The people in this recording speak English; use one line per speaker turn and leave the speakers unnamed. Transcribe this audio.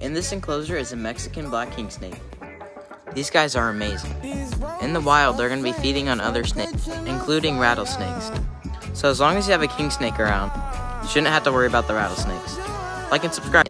In this enclosure is a Mexican black king snake. These guys are amazing. In the wild, they're going to be feeding on other snakes, including rattlesnakes. So as long as you have a king snake around, you shouldn't have to worry about the rattlesnakes. Like and subscribe.